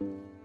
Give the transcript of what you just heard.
you.